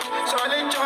Challenge